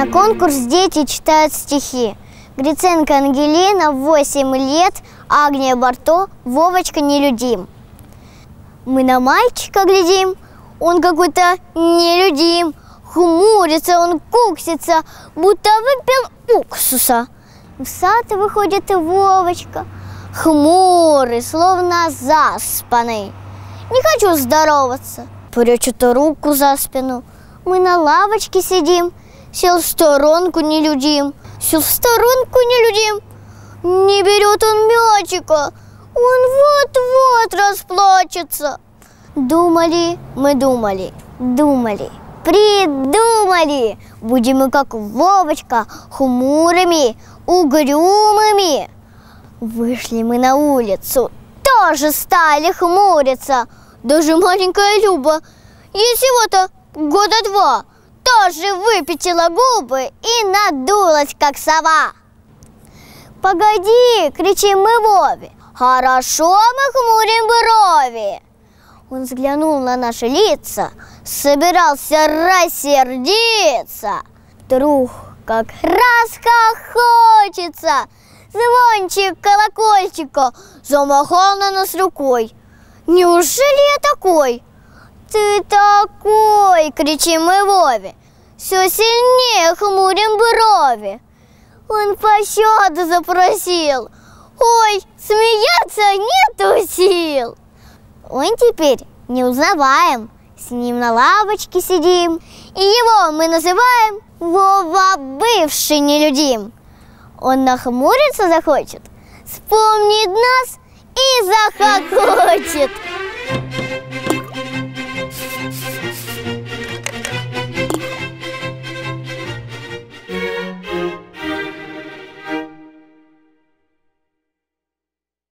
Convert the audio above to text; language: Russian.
На конкурс дети читают стихи. Гриценко Ангелина, 8 лет, Агния Барто, Вовочка нелюдим. Мы на мальчика глядим, он какой-то нелюдим. Хмурится, он куксится, будто выпил уксуса. В сад выходит и Вовочка, хмурый, словно заспанный. Не хочу здороваться, прячет руку за спину. Мы на лавочке сидим, сел в сторонку нелюдим, сел в сторонку нелюдим. Не берет он мячика, он вот-вот расплачется. Думали, мы думали, думали, придумали. Будем мы, как Вовочка, хмурыми, угрюмыми. Вышли мы на улицу, тоже стали хмуриться. Даже маленькая Люба, ей всего-то года два, тоже выпятила губы и надулась, как сова. «Погоди!» – кричим мы Вове. «Хорошо мы хмурим брови!» Он взглянул на наши лица, собирался рассердиться. Вдруг как расхохочется, звончик колокольчика замахал на нас рукой. Неужели я такой? Ты такой, кричим мы Вове. Все сильнее хмурим брови. Он пощаду запросил. Ой, смеяться нету сил. Он теперь не узнаваем. С ним на лавочке сидим. И его мы называем Вова бывший нелюдим. Он нахмуриться захочет, вспомнит нас и захохочет.